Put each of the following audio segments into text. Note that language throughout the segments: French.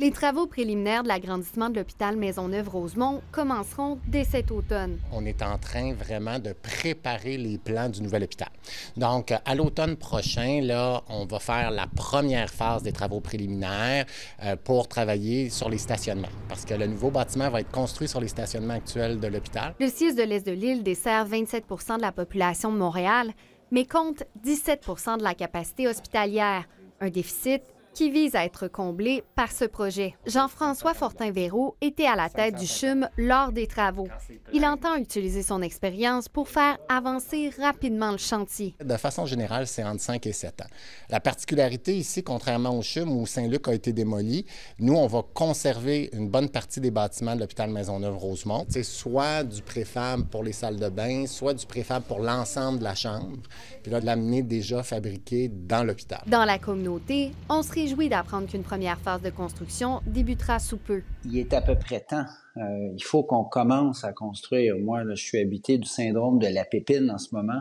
Les travaux préliminaires de l'agrandissement de l'hôpital Maisonneuve-Rosemont commenceront dès cet automne. On est en train vraiment de préparer les plans du nouvel hôpital. Donc, à l'automne prochain, là, on va faire la première phase des travaux préliminaires euh, pour travailler sur les stationnements, parce que le nouveau bâtiment va être construit sur les stationnements actuels de l'hôpital. Le CIUS de l'Est de l'île dessert 27% de la population de Montréal, mais compte 17% de la capacité hospitalière, un déficit qui vise à être comblé par ce projet. Jean-François Fortin-Véraud était à la tête du CHUM lors des travaux. Il entend utiliser son expérience pour faire avancer rapidement le chantier. De façon générale, c'est entre 5 et 7 ans. La particularité ici, contrairement au CHUM où Saint-Luc a été démoli, nous, on va conserver une bonne partie des bâtiments de l'hôpital Maisonneuve-Rosemont. C'est soit du préfab pour les salles de bain, soit du préfab pour l'ensemble de la chambre, puis là, de l'amener déjà fabriqué dans l'hôpital. Dans la communauté, on se réjouit d'apprendre qu'une première phase de construction débutera sous peu. Il est à peu près temps. Euh, il faut qu'on commence à construire. Moi, je suis habité du syndrome de la pépine en ce moment.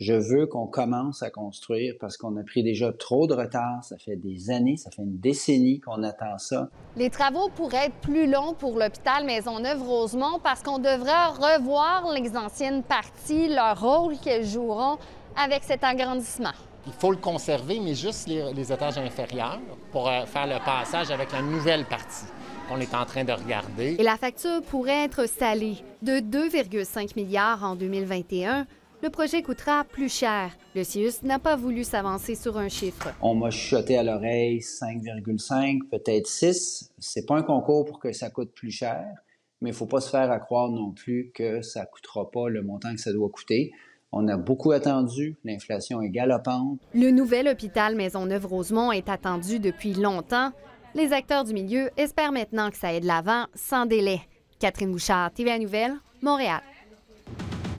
Je veux qu'on commence à construire parce qu'on a pris déjà trop de retard. Ça fait des années, ça fait une décennie qu'on attend ça. Les travaux pourraient être plus longs pour l'hôpital Maisonneuve-Rosemont parce qu'on devra revoir les anciennes parties, leur rôle qu'elles joueront avec cet agrandissement. Il faut le conserver, mais juste les, étages inférieurs pour euh, faire le passage avec la nouvelle partie qu'on est en train de regarder. Et la facture pourrait être salée. De 2,5 milliards en 2021, le projet coûtera plus cher. Le CIUS n'a pas voulu s'avancer sur un chiffre. On m'a chuchoté à l'oreille 5,5, peut-être 6. C'est pas un concours pour que ça coûte plus cher, mais il faut pas se faire à croire non plus que ça coûtera pas le montant que ça doit coûter. On a beaucoup attendu. L'inflation est galopante. Le nouvel hôpital Maisonneuve-Rosemont est attendu depuis longtemps. Les acteurs du milieu espèrent maintenant que ça aille de l'avant sans délai. Catherine Bouchard, TVA Nouvelle, Montréal.